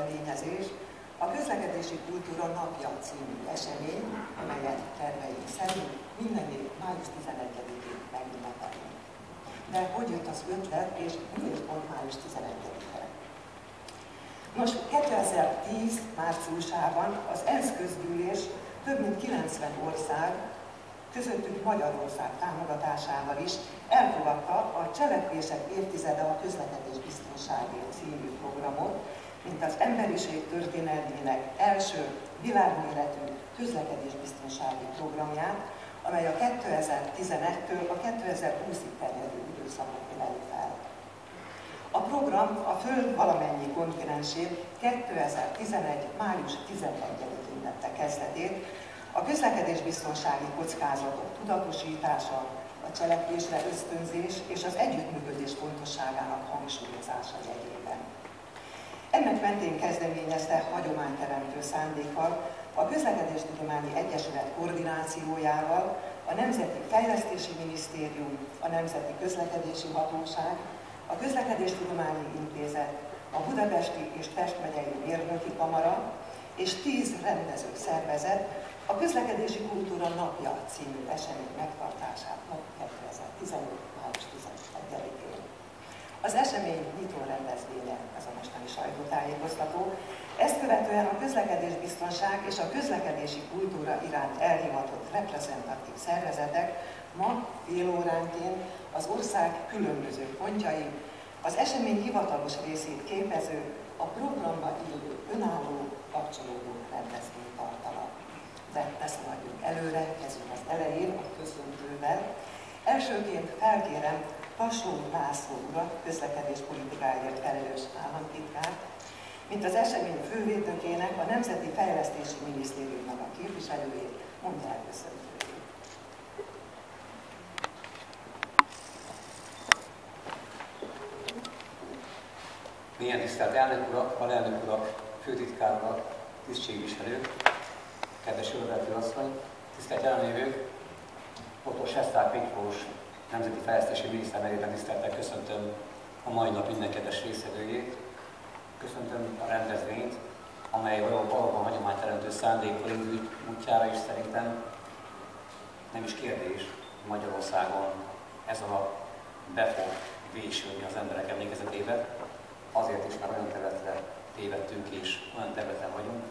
kezdeményezés a Közlekedési Kultúra Napja című esemény, amelyet terveink szerint minden év május 11-én megünnepelünk. De hogy jött az ötlet, és miért pont május 11-e? Nos, 2010 márciusában az ENSZ közgyűlés több mint 90 ország, közöttük Magyarország támogatásával is elfogadta a Cselekvések évtizede a közlekedés biztonságért című programot, mint az emberiség történelmének első világméretű közlekedésbiztonsági programját, amely a 2011-től a 2020-ig terjedő időszakot öleli fel. A program a Föld valamennyi kontinensén 2011. május 11-én vette kezdetét, a közlekedésbiztonsági kockázatok tudatosítása, a cselekvésre ösztönzés és az együttműködés fontosságának hangsúlyozása jegyében. Ennek mentén kezdeményezte hagyományteremtő szándékkal a Közlekedéstudományi Egyesület koordinációjával a Nemzeti Fejlesztési Minisztérium, a Nemzeti Közlekedési Hatóság, a Közlekedéstudományi Intézet, a Budapesti és Pest megyei Mérnöki Kamara és tíz rendező szervezet a Közlekedési Kultúra Napja című esemény megtartását 2015. május 11-én. Az esemény nyitó rendezvénye, ez a mostani sajtótájékoztató, ezt követően a közlekedésbiztonság és a közlekedési kultúra iránt elhivatott reprezentatív szervezetek ma fél óránként az ország különböző pontjai, az esemény hivatalos részét képező, a programba illő önálló kapcsolódó rendezvényt tartanak. De ne szaladjunk előre, kezdjük az elején, a köszöntővel. Elsőként felkérem Pasó László urat, közlekedéspolitikáért felelős államtitkár, mint az esemény fővédnökének, a Nemzeti Fejlesztési Minisztériumnak a képviselőjét, mondja el köszöntőjét. Milyen tisztelt elnök urak, alelnök urak, főtitkár urak, tisztségviselők, kedves Jövedeltő asszony, tisztelt jelenlévők, Dr. Sesták Miklós Nemzeti Fejlesztési Miniszter nevében tiszteltel köszöntöm a mai nap minden kedves részvevőjét, köszöntöm a rendezvényt, amely valóban hagyományteremtő szándékkal indult útjára is szerintem. Nem is kérdés, Magyarországon ez a be fog vésülni az emberek emlékezetébe, azért is, mert olyan területre tévedtünk és olyan területen vagyunk,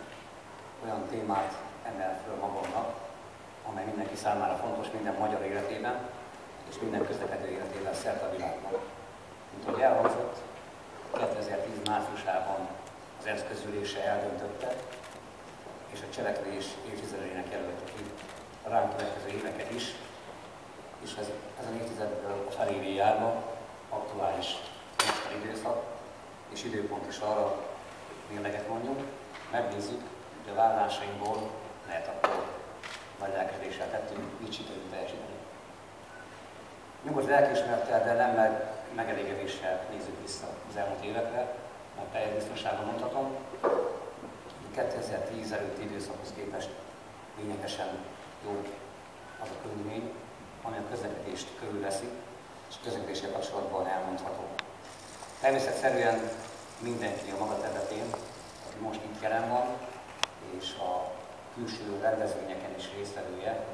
olyan témát emel föl magamnak, amely mindenki számára fontos minden magyar életében, és minden közlekedő életében szerte a világban. Mint ahogy elhangzott, 2010 márciusában az ENSZ közülése eldöntötte, és a cselekvés évtizedének jelölte ki a ránk következő éveket is, és ez, ezen évtizedből a felévé járva aktuális mostani időszak, és időpont is arra, mérleget mondjunk, megnézzük, hogy a vállásainkból lehet akkor nagy lelkedéssel tettünk, mit sikerült teljesíteni. Nyugodt lelkismerettel, de nem meg, megelégedéssel nézzük vissza az elmúlt évekre, mert teljes biztonságban mondhatom, 2010 előtti időszakhoz képest lényegesen jó az a körülmény, ami a közlekedést körülveszi, és a közlekedéssel kapcsolatban elmondható. Természetszerűen mindenki a maga területén, aki most itt jelen van, és a külső rendezvényeken is résztvevője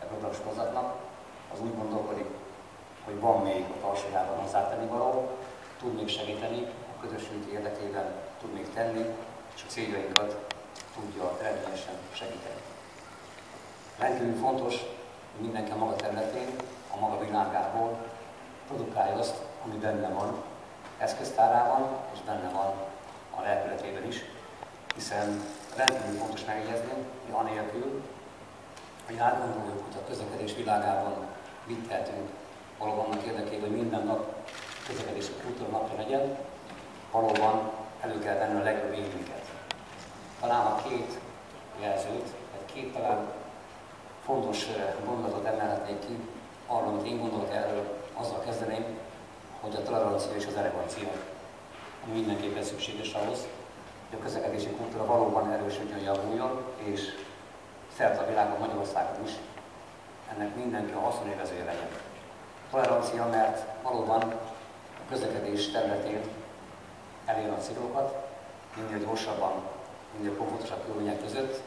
a programsorozatnak, az úgy gondolkodik, hogy van még a tartsajában hozzátenni való, tud még segíteni, a közösség érdekében tud még tenni, és a céljainkat tudja eredményesen segíteni. Rendkívül fontos, hogy mindenki a maga területén, a maga világából produkálja azt, ami benne van, eszköztárában, és benne van a lelkületében is, hiszen rendkívül fontos megjegyezni, hogy anélkül, hogy átgondoljuk, hogy a közlekedés világában mit tehetünk valóban annak érdekében, hogy minden nap közlekedési kultúra napja legyen, valóban elő kell venni a legjobb évünket. Talán a két jelzőt, vagy két talán fontos gondolatot emelhetnék ki, arra, amit én gondolok erről, azzal kezdeném, hogy a tolerancia és az elegancia, ami mindenképpen szükséges ahhoz, hogy a közlekedési kultúra valóban erősödjön, javuljon, és szerte a világon, Magyarországon is ennek mindenki a haszonélvezője legyen. Tolerancia, mert valóban a közlekedés területén elér a célokat, minél gyorsabban, minél komfortosabb körülmények között,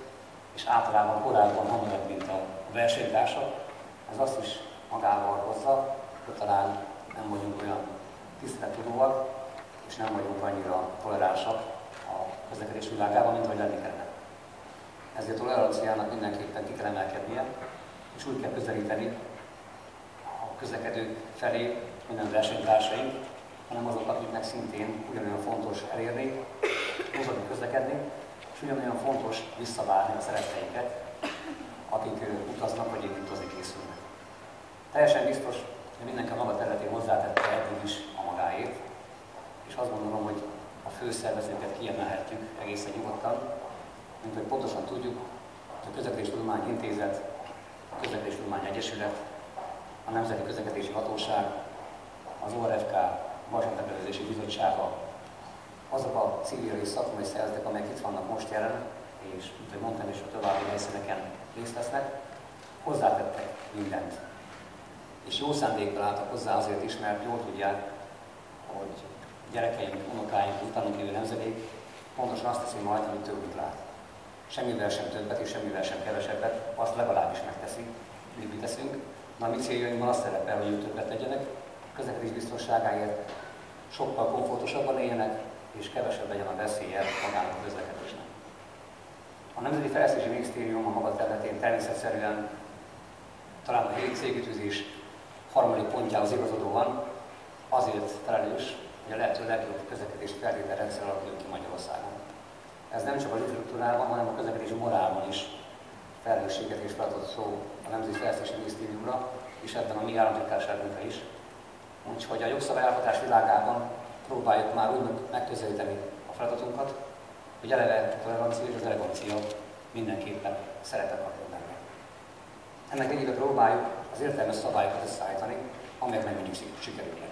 és általában korábban hamarabb, mint a versenytársak. Ez azt is magával hozza, hogy talán nem vagyunk olyan tisztelettudóak, és nem vagyunk annyira toleránsak a közlekedés világában, mint ahogy lenni kellene. Ezért a toleranciának mindenképpen ki kell emelkednie, és úgy kell közelíteni a közlekedők felé minden versenytársaink, hanem azok, akiknek szintén ugyanolyan fontos elérni, mozogni, közlekedni, és ugyanolyan fontos visszavárni a szeretteinket, akik utaznak, vagy utazni készülnek. Teljesen biztos, hogy mindenki a maga területén hozzátette eddig is a magáét, és azt gondolom, hogy a főszervezeteket kiemelhetjük egészen nyugodtan, mint hogy pontosan tudjuk, hogy a Közlekedés Tudomány Intézet, a Közlekedés Tudomány Egyesület, a Nemzeti Közlekedési Hatóság, az ORFK, Vasútnevelőzési Bizottsága, azok a civil és szakmai szervezetek, amelyek itt vannak most jelen, és mint ahogy mondtam, és a további helyszíneken részt vesznek, hozzátettek mindent. És jó szándékkal álltak hozzá azért is, mert jól tudják, hogy gyerekeink, unokáink, utánunk jövő nemzedék pontosan azt teszi majd, amit tőlünk lát. Semmivel sem többet és semmivel sem kevesebbet, azt legalábbis megteszi, mi teszünk. Na, mi céljainkban azt szerepel, hogy többet tegyenek, közlekedés biztonságáért sokkal komfortosabban éljenek, és kevesebb legyen a veszélye magának a közlekedésnek. A Nemzeti Fejlesztési Minisztérium a maga területén természetszerűen talán a cégütőzés harmadik pontjához igazodóan azért felelős, hogy a lehető legjobb közlekedési feltételrendszer alakuljon ki Magyarországon. Ez nem csak az infrastruktúrában, hanem a közlekedési morálban is felelősséget és feladatot szó a Nemzeti Fejlesztési Minisztériumra, és ebben a mi államtitkárságunkra is. Úgyhogy a jogszabályalkotás világában próbáljuk már úgy megközelíteni a feladatunkat, hogy eleve a tolerancia és az elegancia mindenképpen szerepet kapjon benne. Ennek egyébben próbáljuk az értelmes szabályokat összeállítani, amelyek meg mindig sikerülnek.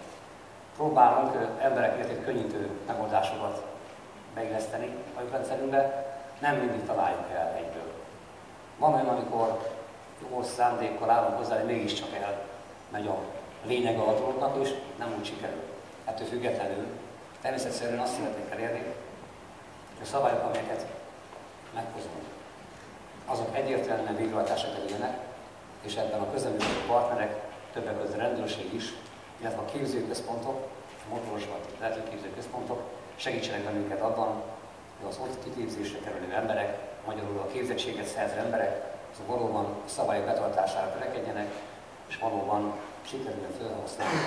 Próbálunk emberek életét könnyítő megoldásokat beilleszteni a rendszerünkbe, nem mindig találjuk el egyből. Van olyan, amikor jó szándékkal állunk hozzá, de mégiscsak el megy a lényeg a dolognak, és nem úgy sikerül. Ettől függetlenül természetszerűen azt szeretnék elérni, hogy a szabályok, amelyeket meghozunk, azok egyértelműen végrehajtásra kerüljenek, és ebben a közleműködő partnerek, többek között rendőrség is, illetve a képzőközpontok, a motoros vagy lehetőképzőközpontok segítsenek bennünket abban, hogy az ott kiképzésre kerülő emberek, magyarul a képzettséget szerző emberek, azok valóban a szabályok betartására törekedjenek, és valóban sikerüljön felhasználni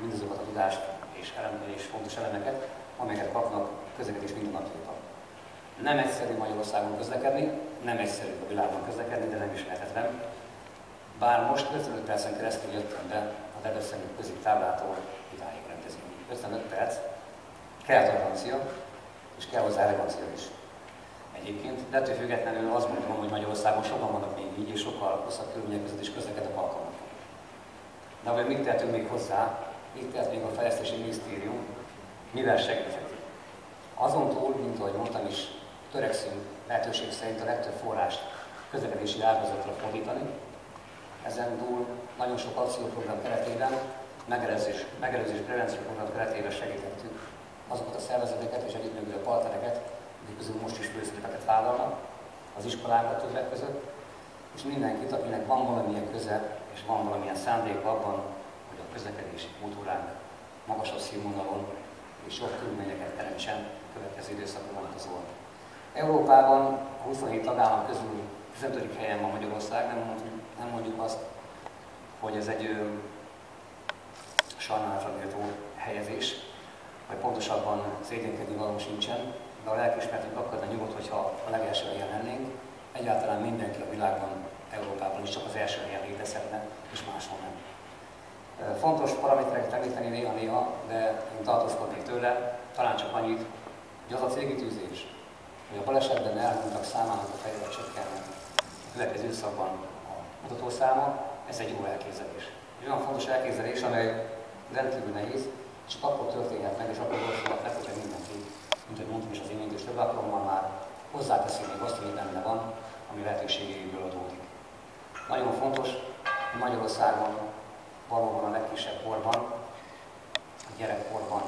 mindazokat a tudást és, elem, és fontos elemeket, amelyeket kapnak közlekedés mindennapjaiban. Nem egyszerű Magyarországon közlekedni, nem egyszerű a világban közlekedni, de nem is lehetetlen. Bár most 55 percen keresztül jöttem be a Debreceni táblától idáig rendezni. 55 perc, kell tolerancia, és kell hozzá elegancia is. Egyébként, de ettől függetlenül azt mondom, hogy Magyarországon sokan vannak még így, és sokkal hosszabb körülmények között is közlekednek alkalmak. De hogy mit tehetünk még hozzá, mit tehet még a Fejlesztési Minisztérium, mivel segíthet? Azon túl, mint ahogy mondtam is, törekszünk lehetőség szerint a legtöbb forrást közlekedési ágazatra fordítani. Ezen túl nagyon sok akcióprogram keretében, megelőzés, megelőzés prevenció program keretében segítettük azokat a szervezeteket és együttműködő partnereket, akik közül most is főszerepeket vállalnak, az iskolákat többek között, és mindenkit, akinek van valamilyen köze és van valamilyen szándék abban, hogy a közlekedési kultúránk magasabb színvonalon és jobb körülményeket teremtsen következő időszakban vonatkozóan. Európában a 27 tagállam közül 15. helyen van Magyarország, nem mondjuk, nem mondjuk azt, hogy ez egy ö, sajnálatra méltó helyezés, vagy pontosabban szégyenkedni való sincsen, de a lelkismertünk akkor nyugodt, hogyha a legelső helyen lennénk. Egyáltalán mindenki a világban Európában is csak az első helyen létezhetne, és máshol nem. Fontos paramétereket említeni néha-néha, de én tartózkodnék tőle, talán csak annyit, hogy az a célkitűzés, hogy a balesetben elhunytak számának a fejére csökkenne a következő időszakban a mutatószáma, ez egy jó elképzelés. Egy olyan fontos elképzelés, amely rendkívül nehéz, és akkor történhet meg, és akkor gyorsulhat le, hogyha mindenki, mint hogy mondtam is az imént, és több alkalommal már hozzáteszi még azt, ami benne van, ami lehetőségéből adódik. Nagyon fontos, hogy Magyarországon valóban a legkisebb korban, a gyerekkorban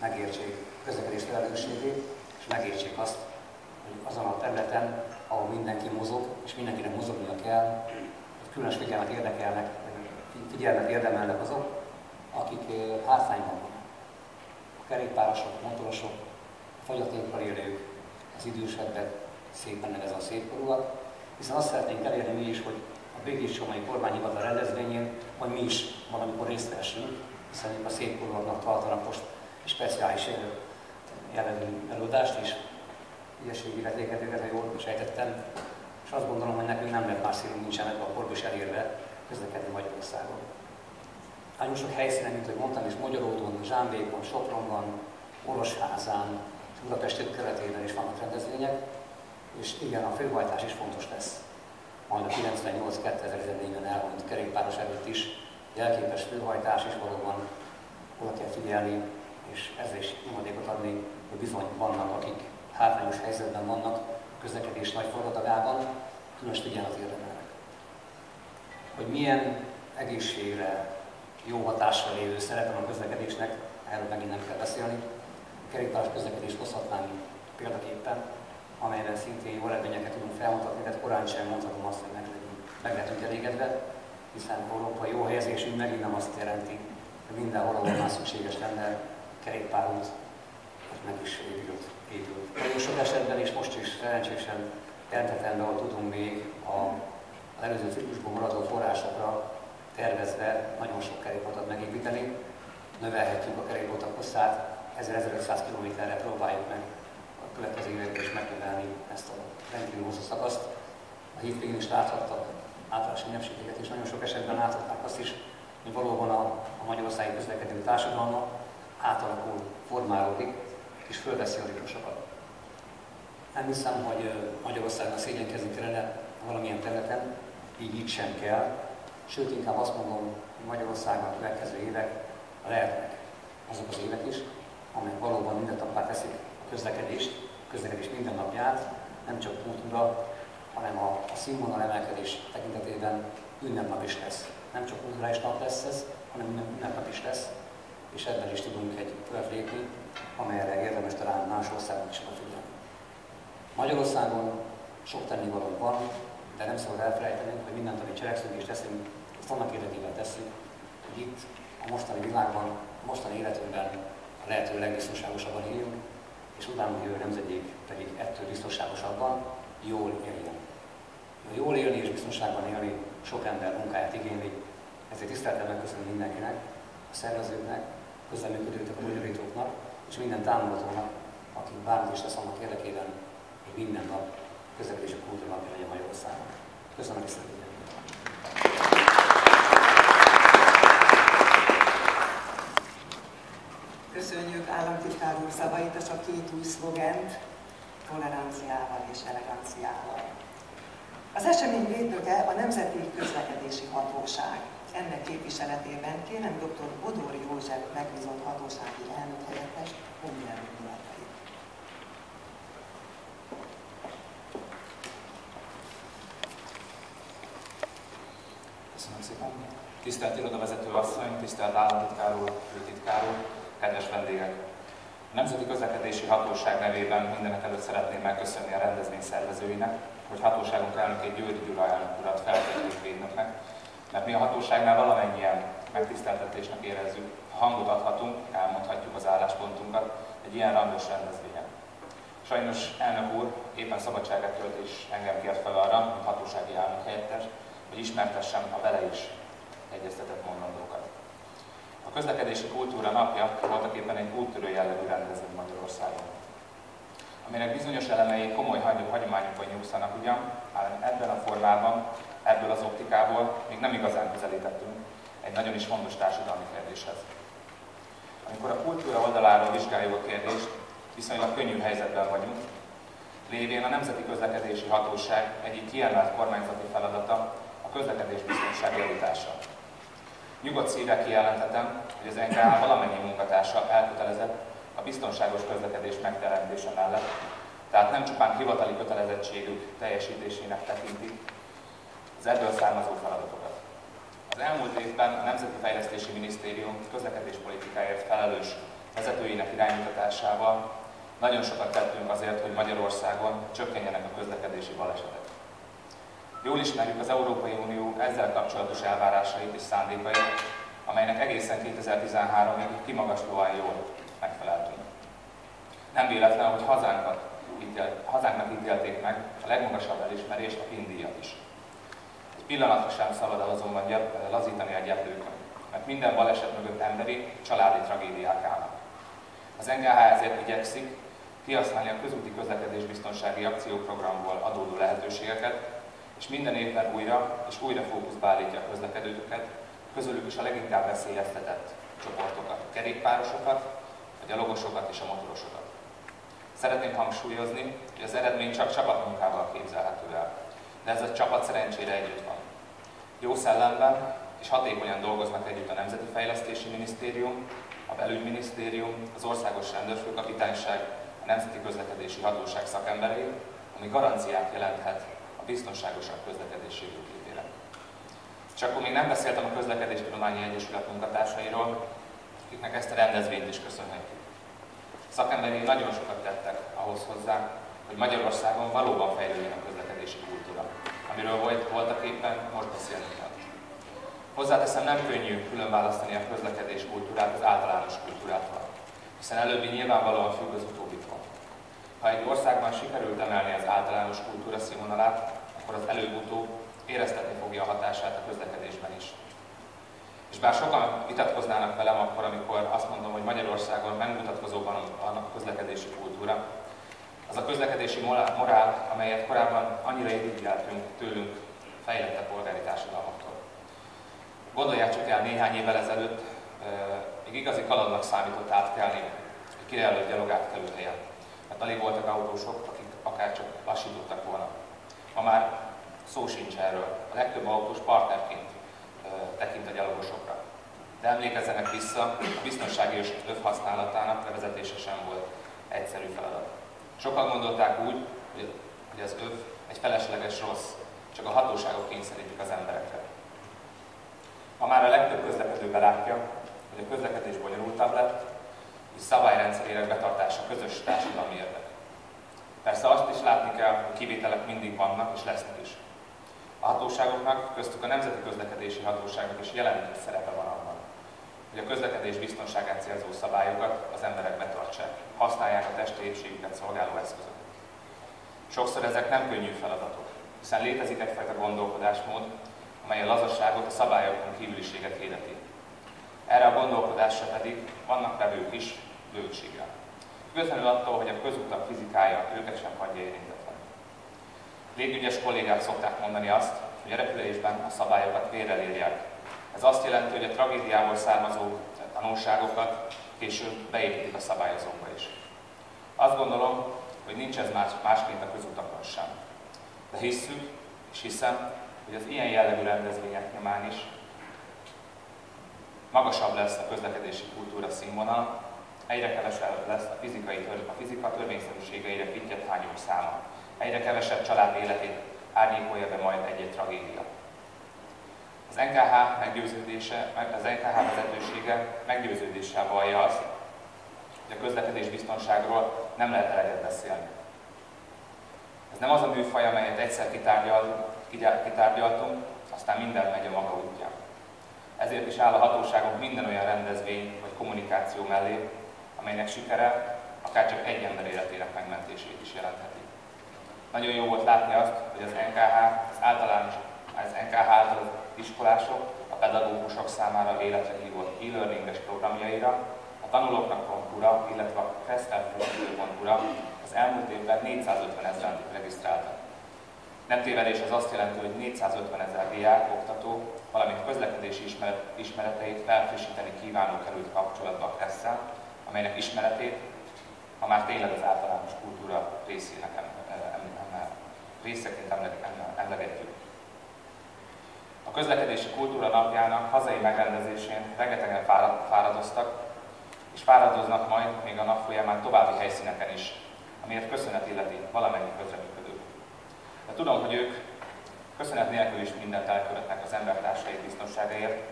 megértsék közlekedés felelősségét, és megértsék azt, hogy azon a területen, ahol mindenki mozog, és mindenkinek mozognia kell, hogy különös figyelmet érdekelnek, figyelmet érdemelnek azok, akik hátrányban vannak. A kerékpárosok, motorosok, fogyatékkal élők, az idősebbek, szépen nevez a szépkorúak, hiszen azt szeretnénk elérni mi is, hogy a Békés Somai Kormányhivatal rendezvényén, hogy mi is valamikor részt vessünk, hiszen a szépkorúaknak tartanak most speciális jellegű előadást is, ügyességi illetéketőket, ha jól sejtettem, és azt gondolom, hogy nekünk nem lehet más szívünk nincsenek a korba is elérve közlekedni Magyarországon. Nagyon sok helyszínen, mint ahogy mondtam is, Magyaródon, Zsámbékon, Sopronban, Orosházán, Budapest keretében is vannak rendezvények, és igen, a főhajtás is fontos lesz. Majd a 98-2014-ben elmondott kerékpáros előtt is jelképes főhajtás is valóban oda kell figyelni, és ezzel is nyomadékot adni, hogy bizony vannak, akik hátrányos helyzetben vannak közlekedés nagy forgatagában, különös figyelmet érdemelnek. Hogy milyen egészségre jó hatással lévő szerepem a közlekedésnek, erről megint nem kell beszélni. Kerékpáros közlekedés hozhatnánk példaképpen, amelyben szintén jó eredményeket tudunk felmutatni, de korán sem mondhatom azt, hogy meg, meg lehetünk elégedve, hiszen Európa jó helyezésünk megint nem azt jelenti, hogy mindenhol, ahol már szükséges lenne kerékpárút, az meg is épült. épült. Nagyon sok esetben, és most is szerencsésen be, hogy tudunk még a, az előző ciklusból maradó forrásokra tervezve nagyon sok kerékpárt megépíteni. Növelhetjük a kerékpárt hosszát, 1500 km-re próbáljuk meg a következő években is megnövelni ezt a rendkívül hosszú szakaszt. A hétvégén is láthattak általános ünnepségeket, és nagyon sok esetben láthatták azt is, hogy valóban a, a Magyarországi közlekedő társadalma átalakul, formálódik, és fölveszi a ritmusokat. Nem hiszem, hogy Magyarországon szégyenkezni kellene valamilyen területen, így így sem kell. Sőt, inkább azt mondom, hogy Magyarországon a következő évek lehetnek azok az évek is, amelyek valóban minden napá teszik a közlekedést, a közlekedés minden napját, nem csak kultúra, hanem a, a színvonal emelkedés tekintetében ünnepnap is lesz. Nem csak kulturális nap lesz ez, hanem ünnepnap is lesz, és ebben is tudunk egy követ lépni, amelyre érdemes talán más országok is odafigyelni. Magyarországon sok tennivaló van, de nem szabad elfelejtenünk, hogy mindent, amit cselekszünk és teszünk, azt annak érdekében tesszük, hogy itt a mostani világban, a mostani életünkben a lehető legbiztonságosabban éljünk, és utána jövő nemzedék pedig ettől biztonságosabban jól éljen. A jól élni és biztonságban élni sok ember munkáját igényli, ezért tiszteltem megköszönni mindenkinek, a szervezőknek, közleműködőknek, a magyarítóknak, és minden támogatónak, akik bármit is tesz annak érdekében, hogy minden nap közlekedés a kultúra napja legyen Magyarországon. Köszönöm a úr szavait és a két új szlogent, toleranciával és eleganciával. Az esemény védnöke a Nemzeti Közlekedési Hatóság. Ennek képviseletében kérem dr. Bodor József megbízott hatósági elnök helyettes honnyelvületeit. Köszönöm szépen. Tisztelt irodavezető asszony, tisztelt államtitkár úr, főtitkár úr, kedves vendégek! A Nemzeti Közlekedési Hatóság nevében mindenek előtt szeretném megköszönni a rendezvény szervezőinek, hogy hatóságunk elnökét Győri Gyula elnök urat feltették védnöknek, mert mi a hatóságnál valamennyien megtiszteltetésnek érezzük, ha hangot adhatunk, elmondhatjuk az álláspontunkat egy ilyen rangos rendezvényen. Sajnos elnök úr éppen szabadságát tölt és engem kért fel arra, mint hatósági elnök helyettes, hogy ismertessem a vele is közlekedési kultúra napja voltak éppen egy úttörő jellegű rendezvény Magyarországon aminek bizonyos elemei komoly hagyományokon nyugszanak ugyan, ám ebben a formában, ebből az optikából még nem igazán közelítettünk egy nagyon is fontos társadalmi kérdéshez. Amikor a kultúra oldaláról vizsgáljuk a kérdést, viszonylag könnyű helyzetben vagyunk, lévén a Nemzeti Közlekedési Hatóság egyik kiemelt kormányzati feladata a közlekedés biztonság javítása. Nyugodt szívvel kijelenthetem, hogy az NKA valamennyi munkatársa elkötelezett a biztonságos közlekedés megteremtése mellett, tehát nem csupán hivatali kötelezettségük teljesítésének tekintik az ebből származó feladatokat. Az elmúlt évben a Nemzeti Fejlesztési Minisztérium közlekedéspolitikáért felelős vezetőinek iránymutatásával Nagyon sokat tettünk azért, hogy Magyarországon csökkenjenek a közlekedési balesetek. Jól ismerjük az Európai Unió ezzel kapcsolatos elvárásait és szándékait, amelynek egészen 2013-ig kimagaslóan jól megfeleltünk. Nem véletlen, hogy hazánkat ítél, hazánknak ítélték meg a legmagasabb elismerést, a Pindíjat is. Egy pillanatra sem szabad el azonban lazítani a gyeplőkön, mert minden baleset mögött emberi, családi tragédiák állnak. Az NGH ezért igyekszik kihasználni a közúti közlekedés biztonsági akcióprogramból adódó lehetőségeket, és minden évben újra és újra fókuszba állítja a közlekedőket, közülük is a leginkább veszélyeztetett csoportokat, a kerékpárosokat, a gyalogosokat és a motorosokat. Szeretném hangsúlyozni, hogy az eredmény csak csapatmunkával képzelhető el, de ez a csapat szerencsére együtt van. Jó szellemben és hatékonyan dolgoznak együtt a Nemzeti Fejlesztési Minisztérium, a Belügyminisztérium, az Országos Rendőrfőkapitányság, a Nemzeti Közlekedési Hatóság szakemberei, ami garanciát jelenthet biztonságosabb közlekedés jövőképére. Csak akkor még nem beszéltem a Közlekedéstudományi Egyesület munkatársairól, akiknek ezt a rendezvényt is köszönhetjük. Szakemberei nagyon sokat tettek ahhoz hozzá, hogy Magyarországon valóban fejlődjön a közlekedési kultúra, amiről volt, voltak éppen most beszélni kell. Hozzáteszem, nem könnyű külön választani a közlekedés kultúrát az általános kultúrától, hiszen előbbi nyilvánvalóan függ az utóbbitól. Ha egy országban sikerült emelni az általános kultúra színvonalát, akkor az előbb-utóbb éreztetni fogja a hatását a közlekedésben is. És bár sokan vitatkoznának velem akkor, amikor azt mondom, hogy Magyarországon megmutatkozóban a közlekedési kultúra, az a közlekedési morál, amelyet korábban annyira irigyeltünk tőlünk fejlette polgári társadalmaktól. Gondolják csak el, néhány évvel ezelőtt még igazi kalandnak számított átkelni egy királyelő gyalogátkelő helyen, mert alig voltak autósok, akik akár csak lassítottak volna. Ma már szó sincs erről. A legtöbb autós partnerként tekint a gyalogosokra. De emlékezzenek vissza, a biztonsági öv használatának bevezetése sem volt egyszerű feladat. Sokan gondolták úgy, hogy az öv egy felesleges rossz, csak a hatóságok kényszerítik az emberekre. Ma már a legtöbb közlekedő belátja, hogy a közlekedés bonyolultabb lett, és szabályrendszerének betartása közös társadalmi érdek. Persze azt is látni kell, hogy kivételek mindig vannak és lesznek is. A hatóságoknak, köztük a Nemzeti Közlekedési Hatóságnak is jelentős szerepe van abban, hogy a közlekedés biztonságát célzó szabályokat az emberek betartsák, használják a testi épségüket szolgáló eszközöket. Sokszor ezek nem könnyű feladatok, hiszen létezik egyfajta gondolkodásmód, amely a lazasságot, a szabályokon kívüliséget hirdeti. Erre a gondolkodásra pedig vannak vevők is, bőséggel. Közönül attól, hogy a közutak fizikája őket sem hagyja érintetlen. Légügyes kollégák szokták mondani azt, hogy a repülésben a szabályokat vérrel írják. Ez azt jelenti, hogy a tragédiából származó tanulságokat később beépítik a szabályozókba is. Azt gondolom, hogy nincs ez más, másként a közutakon sem. De hisszük, és hiszem, hogy az ilyen jellegű rendezvények nyomán is magasabb lesz a közlekedési kultúra színvonal, egyre kevesebb lesz a fizikai tör, a fizika törvényszerűségeire fittyet hányók száma, egyre kevesebb család életét árnyékolja be majd egy-egy tragédia. Az NKH meggyőződése, az NKH vezetősége meggyőződéssel vallja azt, hogy a közlekedés biztonságról nem lehet eleget beszélni. Ez nem az a műfaj, amelyet egyszer kitárgyal, kitárgyaltunk, aztán minden megy a maga útján. Ezért is áll a hatóságok minden olyan rendezvény vagy kommunikáció mellé, amelynek sikere akár csak egy ember életének megmentését is jelentheti. Nagyon jó volt látni azt, hogy az NKH, az általános, az NKH által iskolások, a pedagógusok számára életre hívott e-learninges programjaira, a tanulóknak.hu-ra, illetve a Festelfőző.hu-ra az elmúlt évben 450 ezeren regisztráltak. Nem tévedés az azt jelenti, hogy 450 ezer diák, oktató, valamint közlekedési ismeret, ismereteit felfrissíteni kívánó került kapcsolatba a Kresszel, amelynek ismeretét, ha már tényleg az általános kultúra részének részeként emlegetjük. A közlekedési kultúra napjának hazai megrendezésén rengetegen fáradoztak, és fáradoznak majd még a nap folyamán további helyszíneken is, amiért köszönet illeti valamennyi közreműködő. De tudom, hogy ők köszönet nélkül is mindent elkövetnek az embertársai biztonságáért,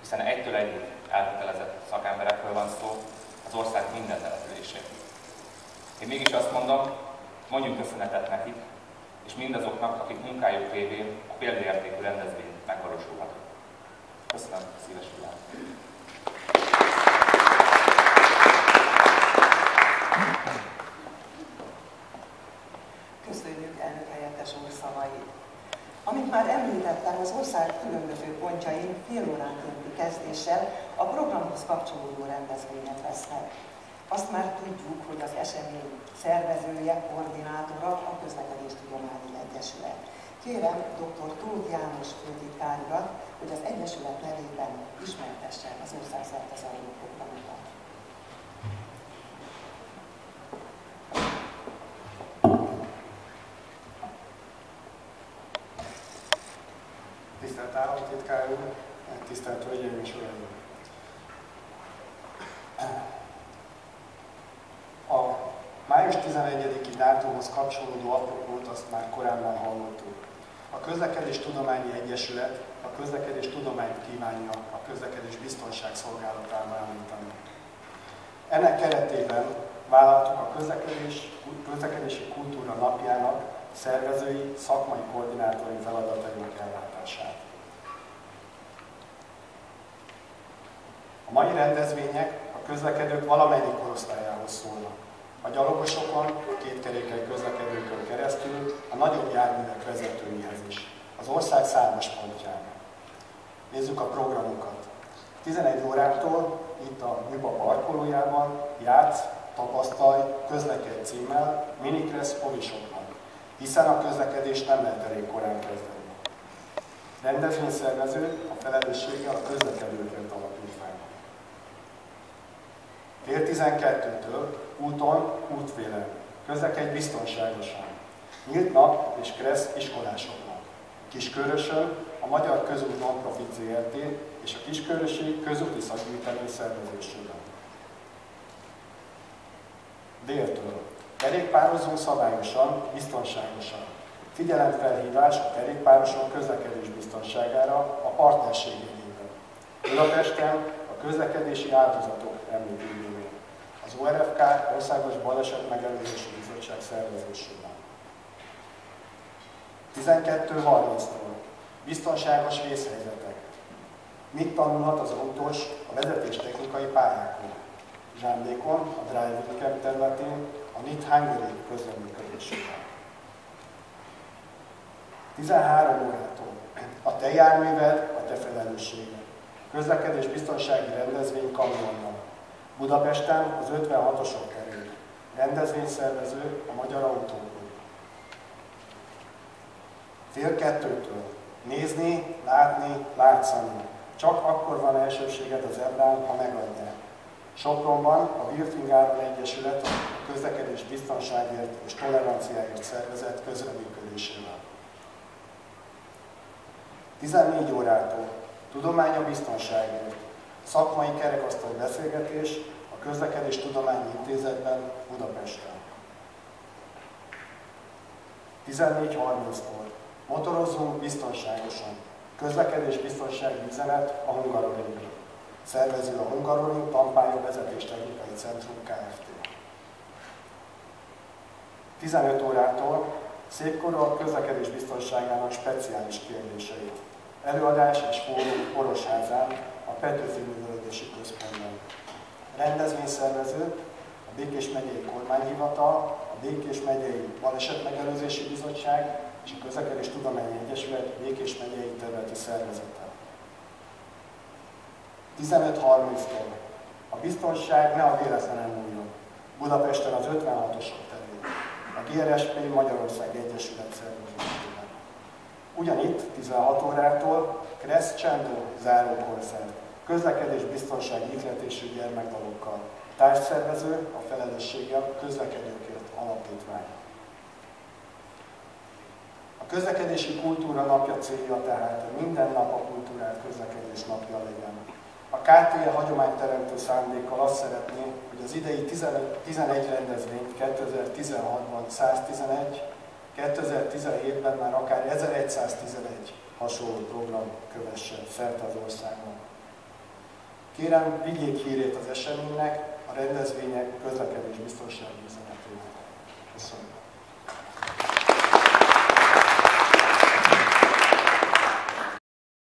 hiszen egytől egyig elkötelezett szakemberekről van szó az ország minden településén. Én mégis azt mondom, mondjunk köszönetet nekik, és mindazoknak, akik munkájuk révén a példaértékű rendezvény megvalósulhatott. Köszönöm szíves figyelmet! Köszönjük elnök helyettes úr szavait. Amint már említettem, az ország különböző pontjain fél óránkénti kezdéssel a programhoz kapcsolódó rendezvények lesznek. Azt már tudjuk, hogy az esemény szervezője, koordinátora a Közlekedéstudományi Egyesület. Kérem dr. Tóth János főtitkár hogy az Egyesület nevében ismertesse az országszerte zajló programokat. Tisztelt államtitkár úr, tisztelt Hölgyeim és Uraim! A május 11-i dátumhoz kapcsolódó apropót azt már korábban hallottuk. A Közlekedés Tudományi Egyesület a közlekedés tudományt kívánja a közlekedés biztonság szolgálatába állítani. Ennek keretében vállaltuk a közlekedés, közlekedési kultúra napjának szervezői, szakmai koordinátori feladatainak ellátását. A mai rendezvények a közlekedők valamennyi korosztályához szólnak. A gyalogosokon, a kétkerékely közlekedőkön keresztül a nagyobb járművek vezetőihez is, az ország számos pontján. Nézzük a programokat. 11 órától itt a Műba parkolójában játsz, tapasztalj, közlekedj címmel Minikressz Ovisoknak, hiszen a közlekedés nem lehet elég korán kezdeni. Rendezvényszervező a felelőssége a közlekedőkért alapítvány. Fél 12-től úton, útvélem. Közlekedj biztonságosan. Nyílt nap és kressz iskolásoknak. Kiskörösön a Magyar Közút Nonprofit ZRT és a Kiskörösi Közúti Szakgyűjtemény szervezésében. Déltől. Kerékpározzunk szabályosan, biztonságosan. Figyelemfelhívás a kerékpárosok közlekedés biztonságára a partnerség jegyében. Budapesten a közlekedési áldozatok említőjében. Az ORFK Országos Baleset Megelőzési Bizottság szervezésében. 12.30-tól Biztonságos vészhelyzetek. Mit tanulhat az autós a vezetés technikai pályákon? Zsándékon, a Drive Camp területén, a NIT Hungary közreműködésében. 13 órától. A te járműved, a te felelősséged. Közlekedés biztonsági rendezvény kamionnal. Budapesten az 56-osok kerül. Rendezvényszervező a Magyar Autóklub. Fél kettőtől Nézni, látni, látszani. Csak akkor van elsőséged az ebrán, ha megadják. Sopronban a Wilfingáron Egyesület a közlekedés biztonságért és toleranciáért szervezett közreműködésével. 14 órától Tudomány a biztonságért. Szakmai kerekasztal beszélgetés a Közlekedés Tudományi Intézetben Budapesten. 14.30-tól Motorozzunk biztonságosan. Közlekedés biztonsági üzenet a Hungaroringről. Szervező a Hungaroring Tampája Vezetés Technikai Centrum Kft. 15 órától Szépkorú a közlekedés biztonságának speciális kérdéseit. Előadás és fórum Orosházán, a Petőfi Művelődési Központban. Rendezvényszervező a Békés megyei kormányhivatal, a Békés megyei Balesetmegelőzési Bizottság és a Közlekedés Tudományi Egyesület Békés megyei területi szervezete. 15.30-tól. A biztonság ne a véletlen múljon. Budapesten az 56-osok terén. A GRSP Magyarország Egyesület szervezésében. Ugyanitt 16 órától Crescendo zárókoncert. Közlekedés biztonság ihletésű gyermekdalokkal. Társszervező a felelőssége közlekedőkért alapítvány. A közlekedési kultúra napja célja tehát, hogy minden nap a kultúrát közlekedés napja legyen. A KTE hagyományteremtő szándékkal azt szeretné, hogy az idei 11 rendezvényt 2016-ban 111, 2017-ben már akár 1111 hasonló program kövessen szerte az országon. Kérem, vigyék hírét az eseménynek, a rendezvények közlekedés biztonsági üzenetének. Köszönöm.